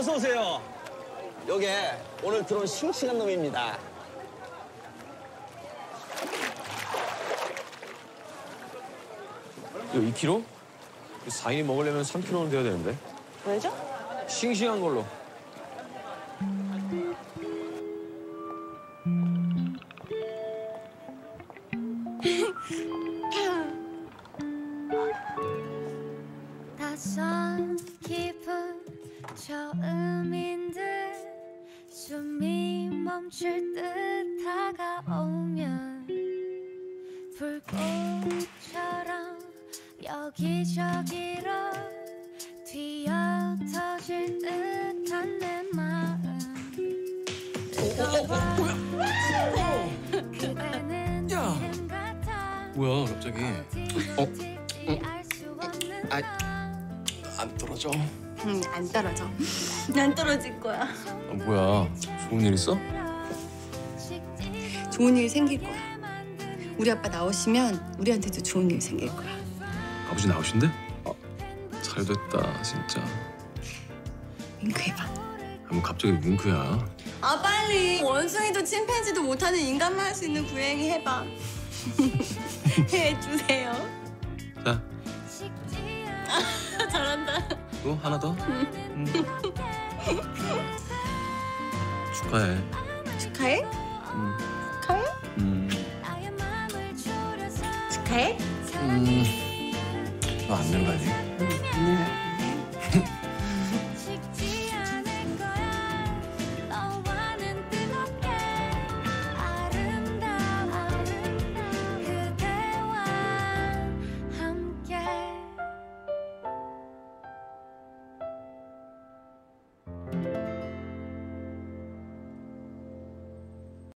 어서 오세요. 요게 오늘 들어온 싱싱한 놈입니다. 이거 2kg? 4인이 먹으려면 3kg는 돼야 되는데. 왜죠? 싱싱한 걸로. 처음인 듯 숨이 멈출 듯 다가오면 불꽃처럼 여기저기로 튀어 터질 듯한 내 마음 너와 그대는 이름 같아 뭐야 갑자기? 어? 아, 맘안 떨어져. 응, 안 떨어져. 안 떨어질 거야. 아, 뭐야? 좋은 일 있어? 좋은 일 생길 거야. 우리 아빠 나오시면 우리한테도 좋은 일 생길 거야. 아버지 나오신대? 아, 잘 됐다 진짜. 윙크해봐. 아, 뭐 갑자기 윙크야. 아 빨리. 원숭이도 침팬지도 못하는 인간만 할 수 있는 구행이 해봐. 해주세요. 자, 또 하나 더. 음. 축하해. 축하해? 음. 축하해? 음. 축하해? 음. 너안 늙어야지. 응.